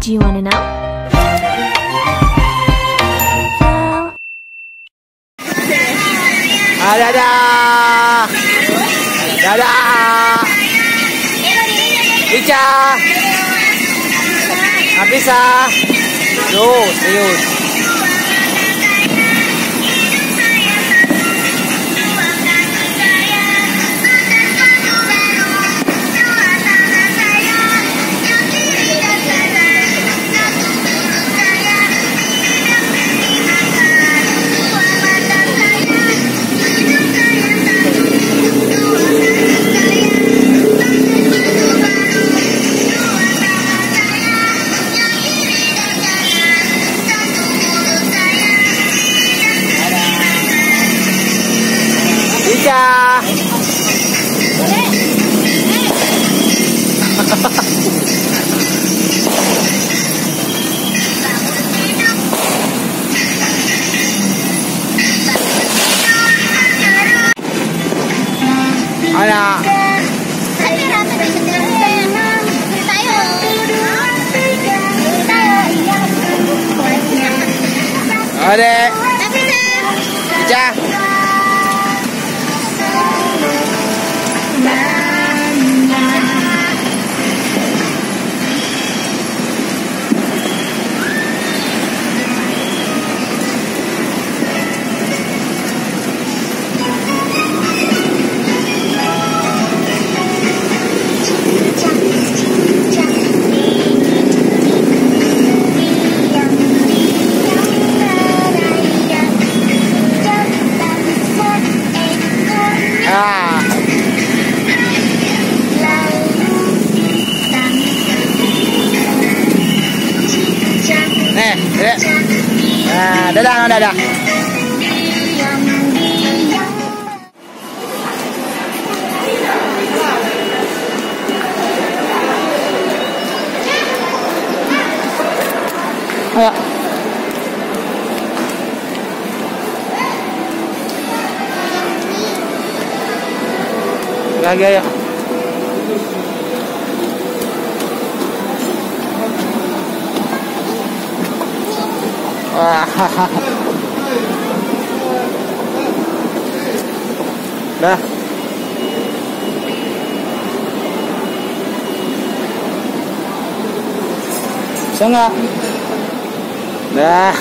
Do you want to know? Ah, da da! Da da! Richa! Apisa! No. あら。あれ。じゃあ。Đấy. À, đây đây đây đây. Ayo. Lagi ayo. Wah. Đây Bisa ạ. Đây